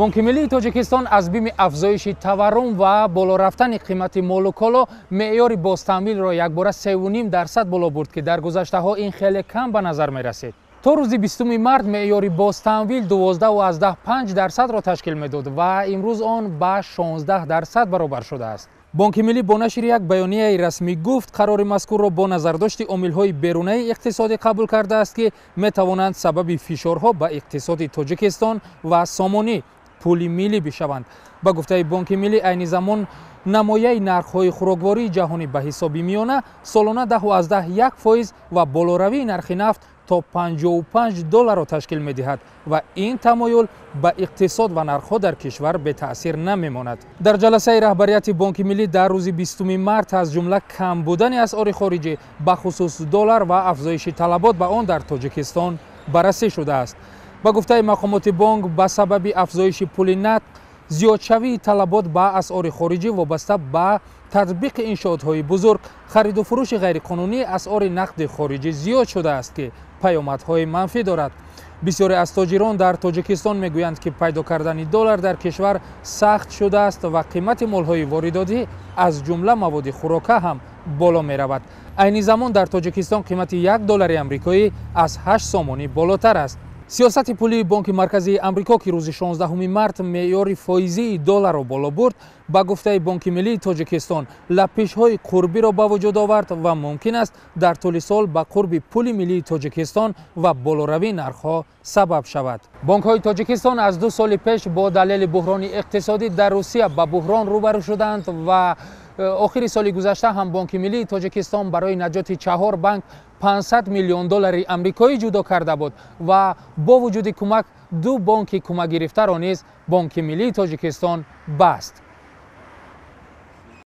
بانک ملی تاجیکستان از بیم افزایش تورم و بالا رفتن قیمت مال و کالا معیار بازتعمیل را یک بار 3.5 درصد بالا برد که در گذشته ها این خیلی کم به نظر می رسید تا روز 20 مرد معیار بازتمویل 12 و از 5 درصد را تشکیل می‌داد و امروز آن به 16 درصد برابر شده است. بانک ملی با نشر یک بیانیه رسمی گفت قرار مذکور را با نظر داشت عوامل بیرونی اقتصادی قبول کرده است که می‌توانند سبب فشارها به اقتصاد تاجیکستان و سامانی پولی ملی بشوند با گفته بانک ملی این زمان نمایه نرخ‌های خوراکواری جهانی به حساب میانه سالانه ده و 11 یک فایز و بالاروی نرخ نفت تا 55 دلار را تشکیل می‌دهد و این تمایل به اقتصاد و نرخ‌ها در کشور به تاثیر نمیموند. در جلسه رهبریت بانک ملی در روز 20 مارت از جمله کم بودن اسعار خارجی به خصوص دلار و افزایش طلبات به آن در تاجیکستان بررسی شده است ба гуфтаи мақомоти бонк ба сабаби афзоиши пули нақд зиёдшавии талабот ба асъори хориҷӣ вобаста ба татбиқи иншоотҳои бузург хариду фурӯши ғайриқонунии асъори нақди хориҷӣ зиёд шудааст ки паёмадҳои манфӣ дорад. Бисёре аз тоҷирон дар тоҷикистон мегӯянд ки пайдо кардани доллар дар кишвар сахт шудааст ва қимати молҳои воридодӣ аз ҷумла маводи хӯрока ҳам боло меравад. Айни замон дар тоҷикистон қимати як доллари амрикоӣ аз ҳашт сомонӣ болотар аст сиёсати пулии бонки марказии амрико ки рӯзи 16 март меъёри фоизии долларро боло бурд ба гуфтаи бонки миллии тоҷикистон лапишҳои қурбиро ба вуҷуд овард ва мумкин аст дар тӯли сол ба қурби пули миллии тоҷикистон ва болоравии нархҳо сабаб шавад. Бонкҳои тоҷикистон аз ду соли пеш бо далели буҳрони иқтисодӣ дар русия ба буҳрон рӯбарӯ шуданд ва Э, охири соли гузашта ҳам бонки миллии тоҷикистон барои наҷоти чаҳор банк 500 миллион доллари амрикоӣ ҷудо карда буд ва бо вуҷуди кӯмак ду бонки кӯмакгирифтаро низ бонки миллии тоҷикистон баст